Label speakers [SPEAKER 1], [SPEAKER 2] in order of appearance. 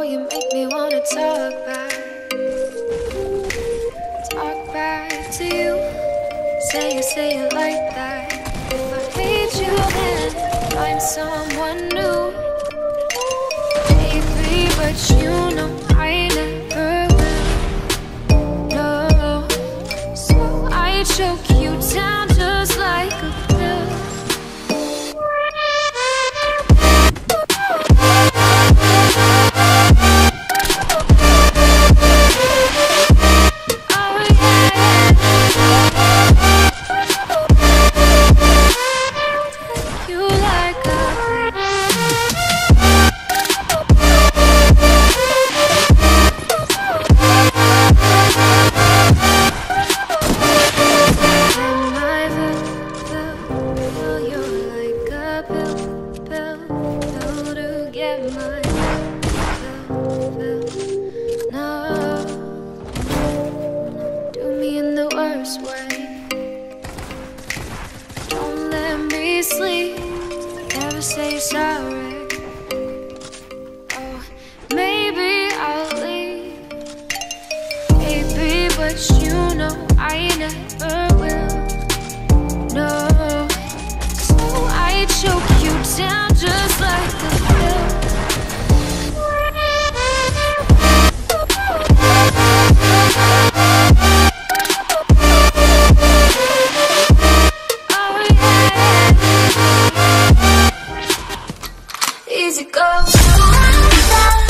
[SPEAKER 1] Oh, you make me wanna talk back. Talk back to you. Say you say it like that. If I hate you, then find someone worst way. Don't let me sleep. Never say sorry. Oh, maybe I'll leave. Maybe, but you know I never will. No. So I choke you down. go.